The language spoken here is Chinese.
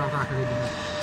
Langkah.